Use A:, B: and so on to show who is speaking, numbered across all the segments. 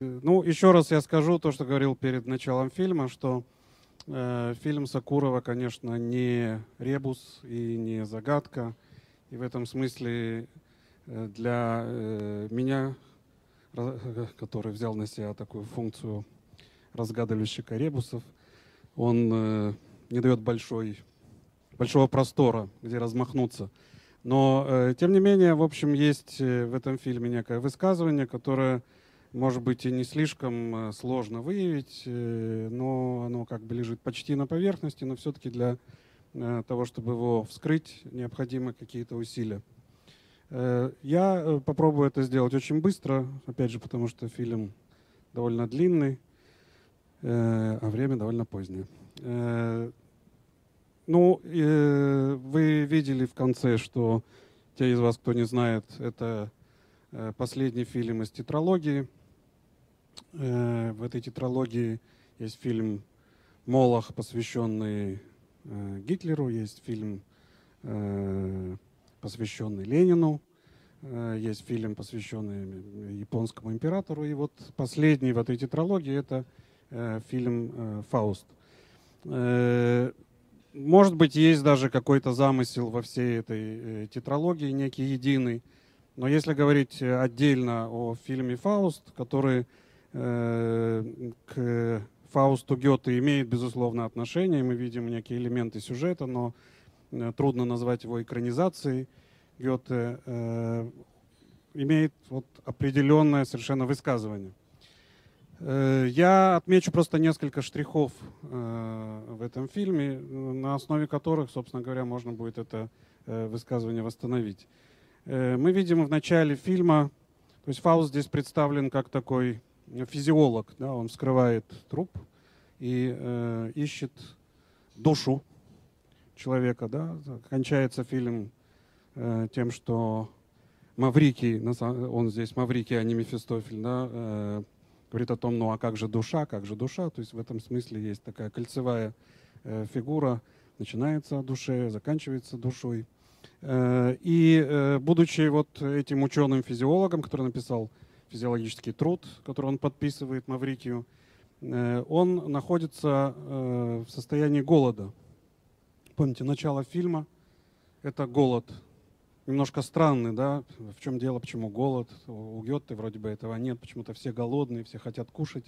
A: Ну, еще раз я скажу то, что говорил перед началом фильма, что э, фильм Сакурова, конечно, не ребус и не загадка. И в этом смысле э, для э, меня, который взял на себя такую функцию разгадывающего ребусов, он э, не дает большой, большого простора, где размахнуться. Но, э, тем не менее, в общем, есть э, в этом фильме некое высказывание, которое, может быть, и не слишком сложно выявить, но оно как бы лежит почти на поверхности, но все-таки для того, чтобы его вскрыть, необходимы какие-то усилия. Я попробую это сделать очень быстро, опять же, потому что фильм довольно длинный, а время довольно позднее. Э, ну, э, вы видели в конце, что те из вас, кто не знает, это э, последний фильм из тетралогии. В этой тетралогии есть фильм «Молох», посвященный Гитлеру, есть фильм, посвященный Ленину, есть фильм, посвященный японскому императору. И вот последний в этой тетралогии – это фильм «Фауст». Э, может быть, есть даже какой-то замысел во всей этой э, тетралогии, некий единый. Но если говорить отдельно о фильме «Фауст», который э, к Фаусту Гёте имеет, безусловно, отношение, мы видим некие элементы сюжета, но трудно назвать его экранизацией. Гёте имеет вот определенное совершенно высказывание. Э, я отмечу просто несколько штрихов э, в этом фильме, на основе которых, собственно говоря, можно будет это э, высказывание восстановить. Мы видим в начале фильма, то есть Фауст здесь представлен как такой физиолог, да, он вскрывает труп и э, ищет душу человека. Да. Кончается фильм э, тем, что Маврикий, он здесь Маврикий, а не Мефистофель, да, э, говорит о том, ну а как же душа, как же душа. То есть в этом смысле есть такая кольцевая э, фигура, начинается о душе, заканчивается душой. Э, и э, будучи вот этим ученым-физиологом, который написал физиологический труд, который он подписывает Маврикию, э, он находится э, в состоянии голода. Помните, начало фильма — это голод, немножко странный, да, в чем дело, почему голод, у Гетте вроде бы этого нет, почему-то все голодные, все хотят кушать,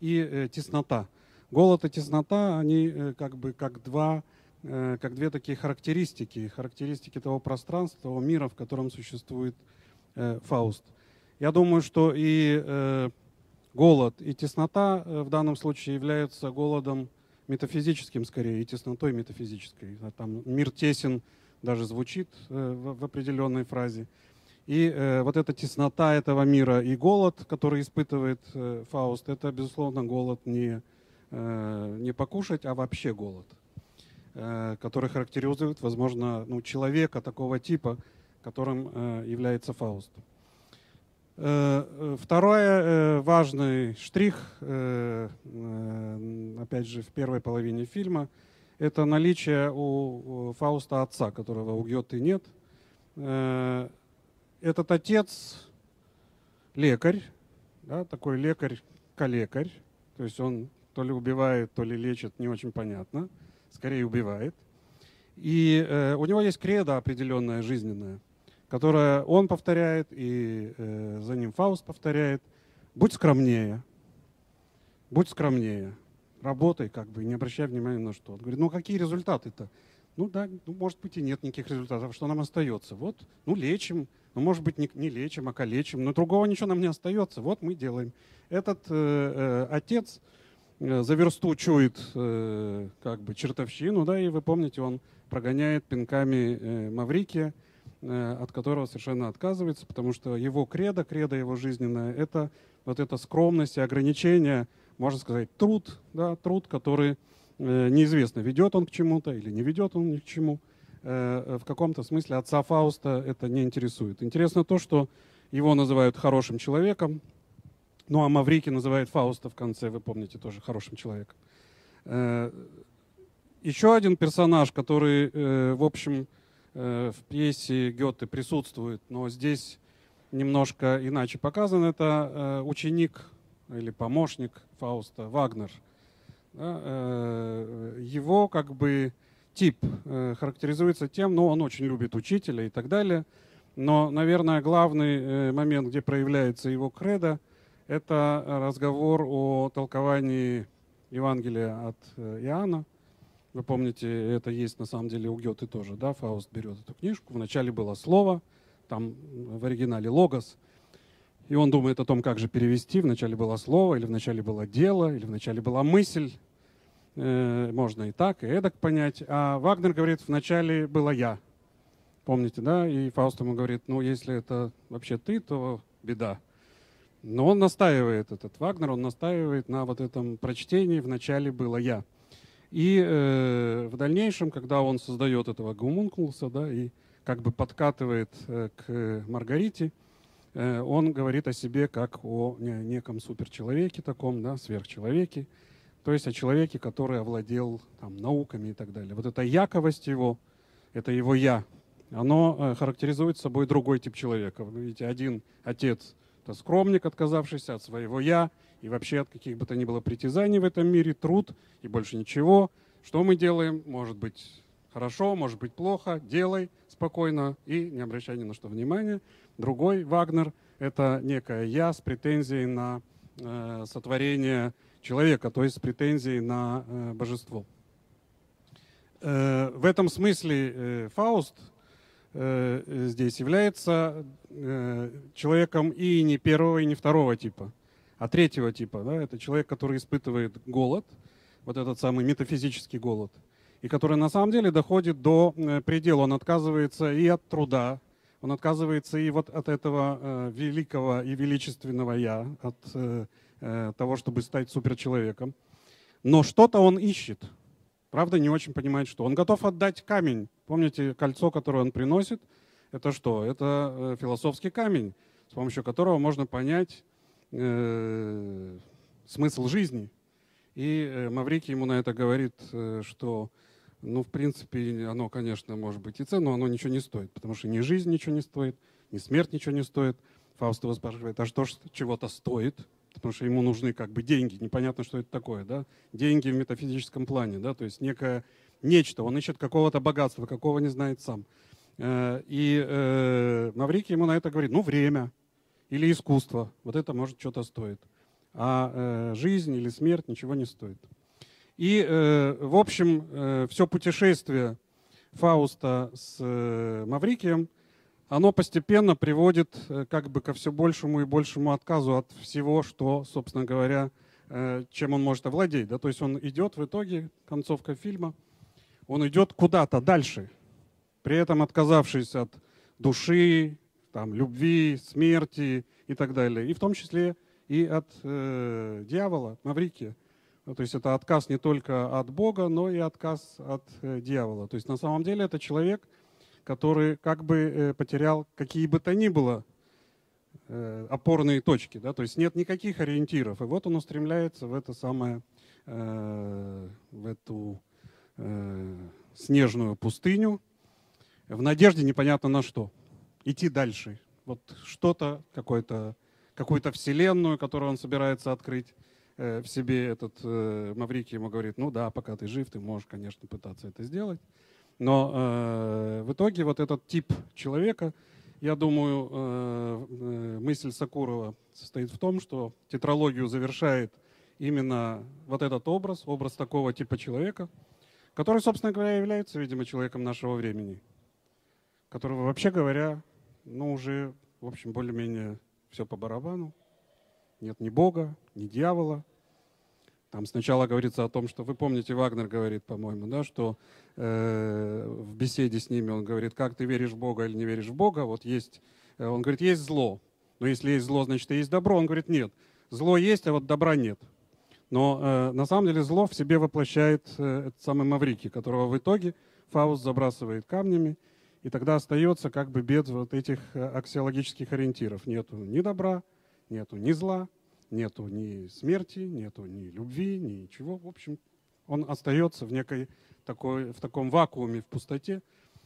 A: и э, теснота. Голод и теснота, они как бы как два, как две такие характеристики, характеристики того пространства, того мира, в котором существует Фауст. Я думаю, что и э, голод, и теснота э, в данном случае являются голодом метафизическим скорее, и теснотой метафизической. Там мир тесен, даже звучит э, в определенной фразе. И э, вот эта теснота этого мира и голод, который испытывает э, Фауст, это, безусловно, голод не, не покушать, а вообще голод, который характеризует, возможно, ну, человека такого типа, которым является Фауст. Второй важный штрих, опять же, в первой половине фильма – это наличие у Фауста отца, которого у Гёте нет. Э, этот отец лекарь, да, такой лекарь-калекарь, то есть он то ли убивает, то ли лечит, не очень понятно, скорее убивает. И э, у него есть кредо определенное жизненное, которое он повторяет, и э, за ним Фауст повторяет. Будь скромнее, будь скромнее работай, как бы, не обращай внимания на что. Он говорит, ну какие результаты-то? Ну да, ну, может быть и нет никаких результатов. Что нам остается? Вот, ну лечим, ну может быть не, не лечим, а калечим, но другого ничего нам не остается. Вот мы делаем. Этот э, э, отец э, за версту чует э, как бы чертовщину, да, и вы помните, он прогоняет пинками э, Маврикия, от которого совершенно отказывается, потому что его кредо, кредо его жизненное, это вот эта скромность и ограничение – можно сказать, труд, да, труд, который э, неизвестно, ведет он к чему-то или не ведет он ни к чему. Э, в каком-то смысле отца Фауста это не интересует. Интересно то, что его называют хорошим человеком, ну а Маврики называет Фауста в конце, вы помните, тоже хорошим человеком. Э, еще один персонаж, который, э, в общем, э, в пьесе Гёте присутствует, но здесь немножко иначе показан, это э, ученик или помощник Фауста, Вагнер. Э, его как бы тип э, характеризуется тем, ну, он очень любит учителя и так далее, но, наверное, главный э, момент, где проявляется его кредо, это разговор о толковании Евангелия от э, Иоанна. Вы помните, это есть на самом деле у Гёте тоже, да, Фауст берет эту книжку. Вначале было слово, там в оригинале логос, и он думает о том, как же перевести. Вначале было слово, или вначале было дело, или вначале была мысль. Э, можно и так, и эдак понять. А Вагнер говорит, вначале было я. Помните, да? И Фауст ему говорит, ну, если это вообще ты, то беда. Но он настаивает, этот Вагнер, он настаивает на вот этом прочтении «вначале было я». И э, в дальнейшем, когда он создает этого гумункулуса, да, и как бы подкатывает э, к Маргарите, э, он говорит о себе как о неком суперчеловеке таком, да, сверхчеловеке, то есть о человеке, который овладел там, науками и так далее. Вот эта яковость его, это его «я», оно э, характеризует собой другой тип человека. Вы видите, один отец это скромник, отказавшийся от своего «я» и вообще от каких бы то ни было притязаний в этом мире, труд и больше ничего. Что мы делаем? Может быть хорошо, может быть плохо. Делай спокойно и не обращай ни на что внимания. Другой Вагнер – это некое «я» с претензией на э, сотворение человека, то есть с претензией на э, божество. Э, в этом смысле э, Фауст – здесь является э, человеком и не первого, и не второго типа, а третьего типа. Да? Это человек, который испытывает голод, вот этот самый метафизический голод, и который на самом деле доходит до э, предела. Он отказывается и от труда, он отказывается и вот от этого э, великого и величественного «я», от э, э, того, чтобы стать суперчеловеком. Но что-то он ищет – правда, не очень понимает, что. Он готов отдать камень. Помните, кольцо, которое он приносит, это что? Это э, философский камень, с помощью которого можно понять э, смысл жизни. И э, Маврикий ему на это говорит, э, что, ну, в принципе, оно, конечно, может быть и ценно, но оно ничего не стоит, потому что ни жизнь ничего не стоит, ни смерть ничего не стоит. Фауст его спрашивает, а что ж чего-то стоит? Потому что ему нужны как бы деньги, непонятно, что это такое, да, деньги в метафизическом плане, да, то есть некое нечто, он ищет какого-то богатства, какого не знает сам. Э, и э, Маврикий ему на это говорит, ну, время или искусство, вот это может что-то стоит, а э, жизнь или смерть ничего не стоит. И, в общем, все путешествие Фауста с Маврикием – оно постепенно приводит э, как бы ко все большему и большему отказу от всего, что, собственно говоря, э, чем он может овладеть. Да? То есть он идет в итоге, концовка фильма, он идет куда-то дальше, при этом отказавшись от души, там, любви, смерти и так далее. И в том числе и от э, дьявола, Маврикия. То есть это отказ не только от Бога, но и отказ от э, дьявола. То есть на самом деле это человек – который как бы э, потерял какие бы то ни было э, опорные точки, да, то есть нет никаких ориентиров. И вот он устремляется в это самое, э, в эту снежную пустыню, в надежде непонятно на что. Идти дальше. Вот что-то, какое-то, какую-то вселенную, которую он собирается открыть в себе. Этот Маврикий ему говорит, ну да, пока ты жив, ты можешь, конечно, пытаться это сделать. Но э, в итоге вот этот тип человека, я думаю, э, э, мысль Сакурова состоит в том, что тетралогию завершает именно вот этот образ, образ такого типа человека, который, собственно говоря, является, видимо, человеком нашего времени, которого, вообще говоря, ну, уже, в общем, более-менее все по барабану. Нет ни Бога, ни дьявола, там сначала говорится о том, что вы помните, Вагнер говорит, по-моему, да, что э, в беседе с ними он говорит, как ты веришь в Бога или не веришь в Бога. Вот есть, э, он говорит, есть зло. Но если есть зло, значит и есть добро. Он говорит, нет, зло есть, а вот добра нет. Но э, на самом деле зло в себе воплощает э, этот самый Маврики, которого в итоге Фауст забрасывает камнями, и тогда остается как бы без вот этих э, аксиологических ориентиров. Нету ни добра, нету ни зла, нету ни смерти, нету ни любви, ничего. В общем, он остается в некой такой, в таком вакууме, в пустоте.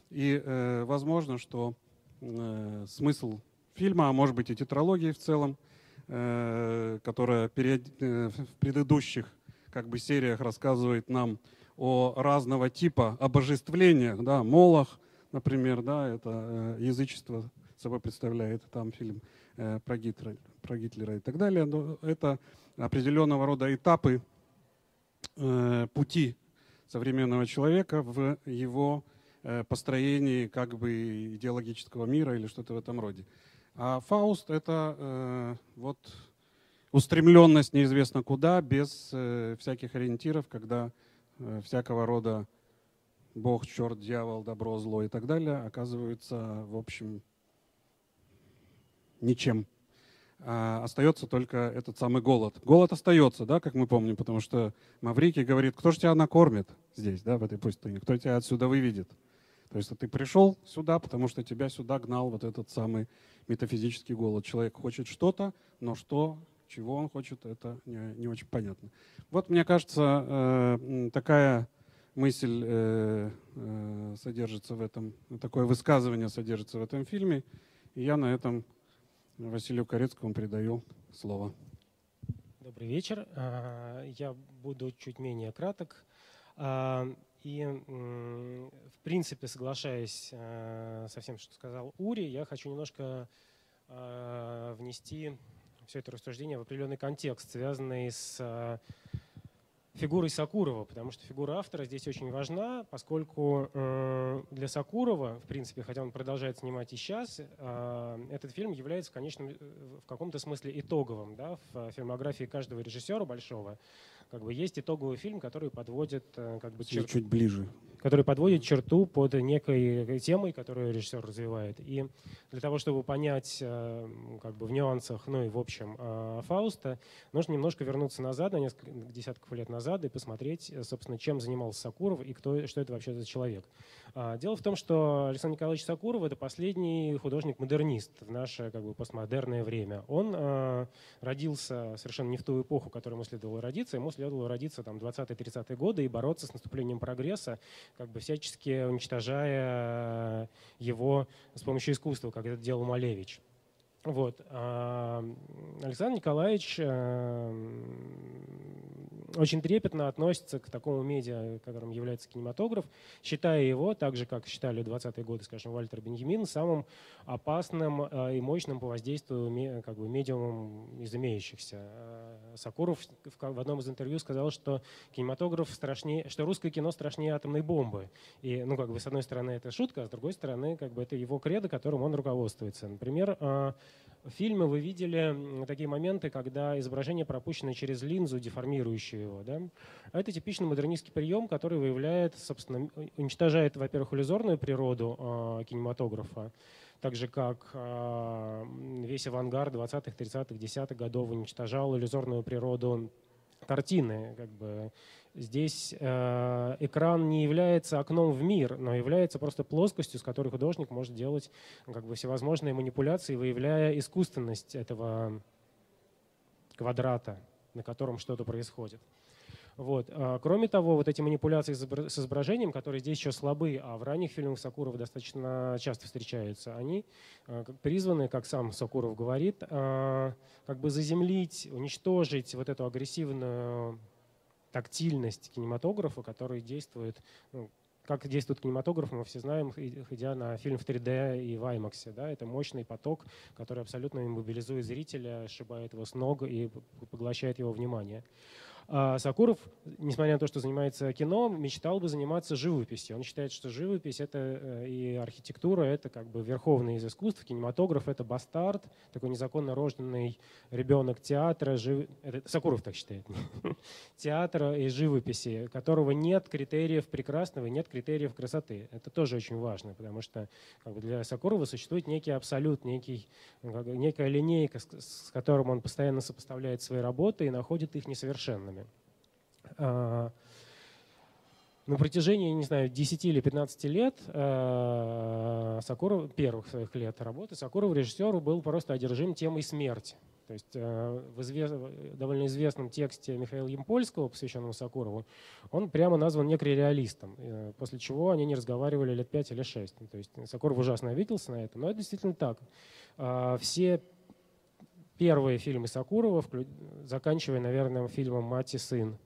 A: И э, возможно, что э, смысл фильма, а может быть и тетралогии в целом, которая в предыдущих как бы сериях рассказывает нам о разного типа обожествлениях, да, Молох, например, да, это язычество собой представляет там фильм про Гитлера, про Гитлера и так далее. Но это определенного рода этапы пути современного человека в его Э, построении как бы идеологического мира или что-то в этом роде. А Фауст — это э, вот устремленность неизвестно куда, без э, всяких ориентиров, когда э, всякого рода Бог, черт, дьявол, добро, зло и так далее оказываются, в общем, ничем. А остается только этот самый голод. Голод остается, да, как мы помним, потому что Маврикий говорит, кто же тебя накормит здесь, да, в этой пустыне, кто тебя отсюда выведет. То есть ты пришел сюда, потому что тебя сюда гнал вот этот самый метафизический голод. Человек хочет что-то, но что, чего он хочет, это не, не очень понятно. Вот, мне кажется, э, такая мысль э, э, содержится в этом, такое высказывание содержится в этом фильме. И я на этом Василию Корецкому передаю слово.
B: Добрый вечер. А, я буду чуть менее краток. А, и, в принципе, соглашаясь э, со всем, что сказал Ури, я хочу немножко внести все это рассуждение в определенный контекст, связанный с фигурой Сакурова, потому что фигура автора здесь очень важна, поскольку для Сакурова, в принципе, хотя он продолжает снимать и сейчас, этот фильм является в, конечном, в каком-то смысле итоговым да, в фильмографии каждого режиссера большого как бы есть итоговый фильм, который подводит
A: э, как бы чер... чуть ближе,
B: который подводит черту под некой темой, которую режиссер развивает. И для того, чтобы понять э, как бы в нюансах, ну и в общем э, Фауста, нужно немножко вернуться назад, на несколько десятков лет назад и посмотреть, собственно, чем занимался Сакуров и кто, что это вообще за человек. А, дело в том, что Александр Николаевич Сакуров – это последний художник-модернист в наше как бы, постмодерное время. Он э, родился совершенно не в ту эпоху, в которой ему следовало родиться. Ему следовало родиться там, 20-30-е годы и бороться с наступлением прогресса, как бы всячески уничтожая его с помощью искусства, как это делал Малевич. Вот. А, Александр Николаевич э, очень трепетно относится к такому медиа, которым является кинематограф, считая его, так же, как считали в 20-е годы, скажем, Вальтер Беньямин, самым опасным э, и мощным по воздействию как бы, медиумом из имеющихся. Э, Сакуров в одном из интервью сказал, что кинематограф страшнее, что русское кино страшнее атомной бомбы. И, ну, как бы, с одной стороны, это шутка, а с другой стороны, как бы, это его кредо, которым он руководствуется. Например, в фильме вы видели такие моменты, когда изображение пропущено через линзу, деформирующую его. Да? А это типичный модернистский прием, который выявляет, собственно, уничтожает, во-первых, иллюзорную природу э, кинематографа, так же как э, весь авангард 20-х, 30-х, 10-х годов уничтожал иллюзорную природу картины. Как бы. Здесь э, экран не является окном в мир, но является просто плоскостью, с которой художник может делать как бы, всевозможные манипуляции, выявляя искусственность этого квадрата, на котором что-то происходит. Вот. А, кроме того, вот эти манипуляции с изображением, которые здесь еще слабы, а в ранних фильмах Сакурова достаточно часто встречаются, они а, призваны, как сам Сакуров говорит, а, как бы заземлить, уничтожить вот эту агрессивную тактильность кинематографа, который действует, ну, как действует кинематограф, мы все знаем, идя на фильм в 3D и в IMAX. Да? Это мощный поток, который абсолютно мобилизует зрителя, сшибает его с ног и поглощает его внимание. А Сакуров, несмотря на то, что занимается кино, мечтал бы заниматься живописью. Он считает, что живопись это э, и архитектура это как бы верховный из искусств, кинематограф это бастард, такой незаконно рожденный ребенок театра, жив... это Сакуров так считает, театра и живописи, которого нет критериев прекрасного, нет критериев красоты. Это тоже очень важно, потому что как бы для Сакурова существует некий абсолют, некий, некая линейка, с которым он постоянно сопоставляет свои работы и находит их несовершенными на протяжении, не знаю, 10 или 15 лет а, Сакуров, первых своих лет работы, Сакуров режиссеру был просто одержим темой смерти. То есть а, в извест... довольно известном тексте Михаила Емпольского, посвященном Сакурову, он прямо назван некрореалистом, после чего они не разговаривали лет 5 или 6. То есть Сакуров ужасно обиделся на это, но это действительно так. Все первые фильмы Сакурова, заканчивая, наверное, фильмом «Мать и сын», а,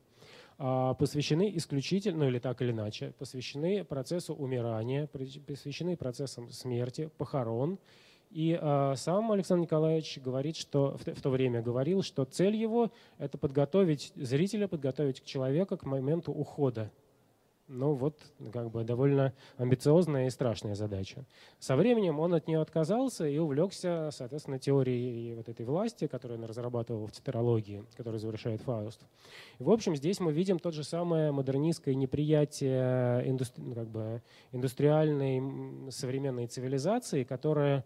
B: посвящены исключительно, ну или так или иначе, посвящены процессу умирания, посвящены процессам смерти, похорон. И э, сам Александр Николаевич говорит, что в, в то время говорил, что цель его – это подготовить зрителя, подготовить человека к моменту ухода ну вот, как бы довольно амбициозная и страшная задача. Со временем он от нее отказался и увлекся, соответственно, теорией вот этой власти, которую он разрабатывал в тетралогии, которую завершает Фауст. И, в общем, здесь мы видим тот же самое модернистское неприятие индустри... Ну, как бы, индустриальной современной цивилизации, которая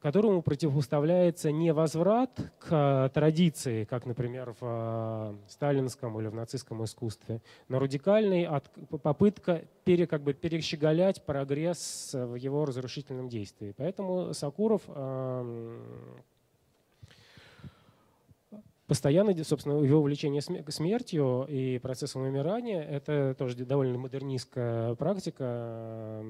B: которому противопоставляется не возврат к традиции, как, например, в э, сталинском или в нацистском искусстве, но радикальный от, попытка пере, как бы перещеголять прогресс в его разрушительном действии. Поэтому Сакуров постоянно, собственно, его увлечение смертью и процессом умирания – это тоже довольно модернистская практика.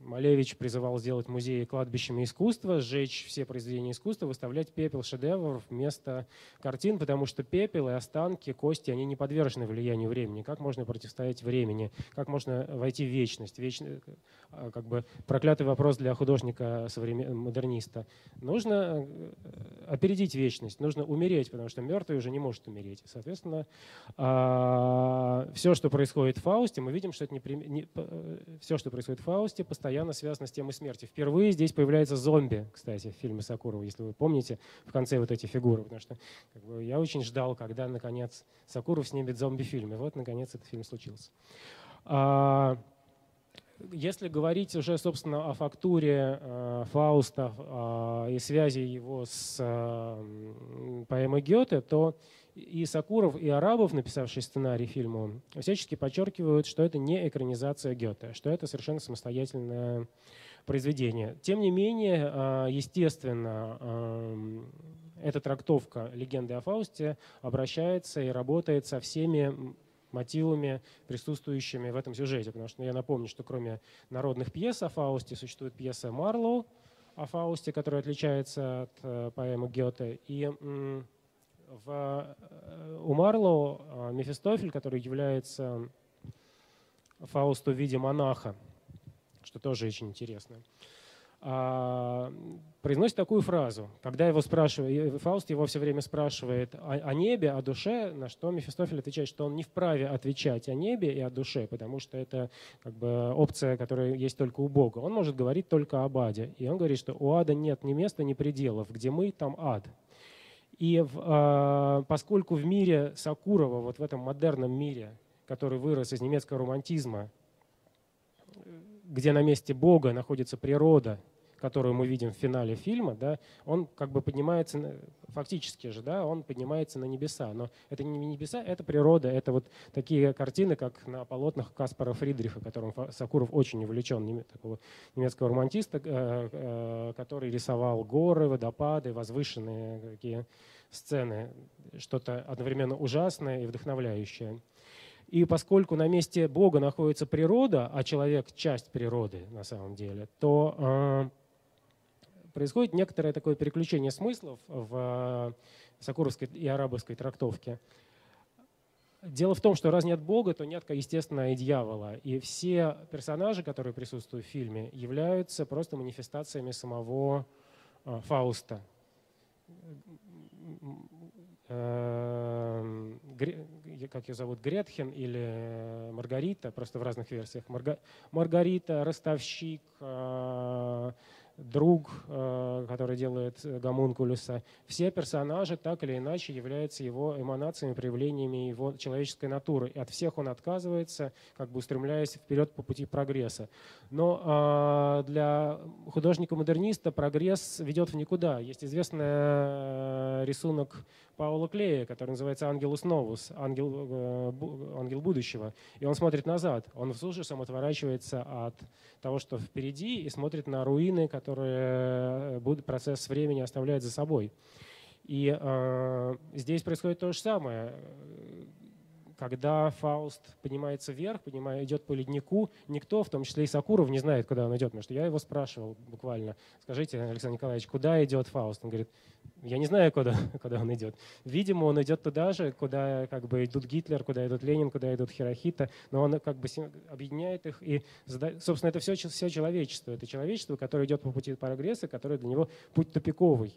B: Малевич призывал сделать музеи кладбищами искусства, сжечь все произведения искусства, выставлять пепел шедевров вместо картин, потому что пепел и останки, кости, они не подвержены влиянию времени. Как можно противостоять времени? Как можно войти в вечность? Вечность а, как бы проклятый вопрос для художника модерниста. Нужно э, опередить вечность, нужно умереть, потому что мертвый уже не может умереть. Соответственно, а, все, что происходит в Фаусте, мы видим, что это не, не, э, все, что происходит в Фаусте, постоянно связано с темой смерти. Впервые здесь появляется зомби, кстати, в фильме Сакурова, если вы помните, в конце вот эти фигуры, потому что как бы, я очень ждал, когда, наконец, Сакуров снимет зомби-фильм. И вот, наконец, этот фильм случился. Если говорить уже, собственно, о фактуре э, Фауста э, и связи его с э, поэмой Гёте, то и Сакуров, и Арабов, написавший сценарий фильму, всячески подчеркивают, что это не экранизация Гёте, что это совершенно самостоятельное произведение. Тем не менее, э, естественно, эта трактовка легенды о Фаусте обращается и работает со всеми мотивами, присутствующими в этом сюжете. Потому что я напомню, что кроме народных пьес о Фаусте существует пьеса Марлоу о Фаусте, которая отличается от э, поэмы Гёте. И в, э, у Марлоу э, Мефистофель, который является Фаусту в виде монаха, что тоже очень интересно. Произносит такую фразу, когда его спрашивает, Фауст его все время спрашивает о, о небе, о душе, на что Мефистофель отвечает, что он не вправе отвечать о небе и о душе, потому что это как бы опция, которая есть только у Бога. Он может говорить только об аде. И он говорит, что у ада нет ни места, ни пределов. Где мы, там ад. И в, э, поскольку в мире Сакурова, вот в этом модерном мире, который вырос из немецкого романтизма, где на месте Бога находится природа, которую мы видим в финале фильма, да, он как бы поднимается, фактически же, да, он поднимается на небеса. Но это не небеса, это природа, это вот такие картины, как на полотнах Каспара Фридриха, которым Сакуров очень увлечен, такого немецкого романтиста, э, э, который рисовал горы, водопады, возвышенные такие сцены, что-то одновременно ужасное и вдохновляющее. И поскольку на месте Бога находится природа, а человек часть природы на самом деле, то э, происходит некоторое такое переключение смыслов в э, сакуровской и арабовской трактовке. Дело в том, что раз нет Бога, то нет, естественно, и дьявола. И все персонажи, которые присутствуют в фильме, являются просто манифестациями самого э, Фауста как ее зовут, Гретхен или Маргарита, просто в разных версиях. Маргарита, ростовщик, э, друг, э, который делает гомункулюса. Все персонажи так или иначе являются его эманациями, проявлениями его человеческой натуры. И от всех он отказывается, как бы устремляясь вперед по пути прогресса. Но э, для художника-модерниста прогресс ведет в никуда. Есть известный э, рисунок Паула Клея, который называется «Ангелус новус», ангел, э, ангел будущего. И он смотрит назад, он с ужасом отворачивается от того, что впереди, и смотрит на руины, которые э, процесс времени оставляет за собой. И э, здесь происходит то же самое когда Фауст поднимается вверх, поднимает, идет по леднику, никто, в том числе и Сакуров, не знает, куда он идет. Потому что я его спрашивал буквально, скажите, Александр Николаевич, куда идет Фауст? Он говорит, я не знаю, куда, куда он идет. Видимо, он идет туда же, куда как бы идут Гитлер, куда идут Ленин, куда идут Хирохита, но он как бы объединяет их. И, собственно, это все, все человечество. Это человечество, которое идет по пути прогресса, которое для него путь тупиковый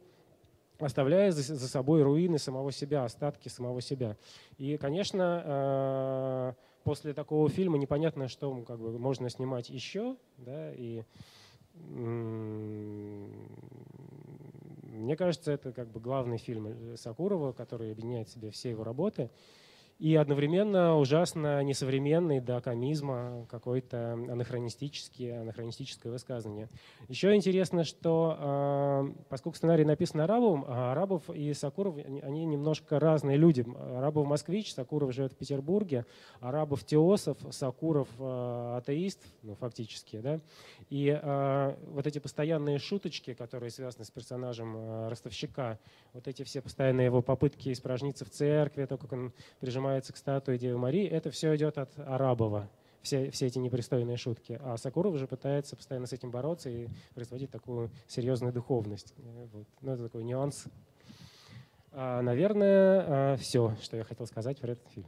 B: оставляя за, собой руины самого себя, остатки самого себя. И, конечно, э, после такого фильма непонятно, что как бы, можно снимать еще. Да, и мне кажется, это как бы главный фильм Сакурова, который объединяет в себе все его работы и одновременно ужасно несовременный до комизма, какой-то анахронистический, анахронистическое высказывание. Еще интересно, что э, поскольку сценарий написан Арабовым, а Арабов и Сакуров, они немножко разные люди. Арабов москвич, Сакуров живет в Петербурге, Арабов теософ, Сакуров э, атеист, ну, фактически. Да? И э, вот эти постоянные шуточки, которые связаны с персонажем ростовщика, вот эти все постоянные его попытки испражниться в церкви, то, как он прижимает прижимается к статуе Девы Марии, это все идет от Арабова, все, все эти непристойные шутки. А Сакуров уже пытается постоянно с этим бороться и производить такую серьезную духовность. Вот. Ну, это такой нюанс. А, наверное, а, все, что я хотел сказать про этот фильм.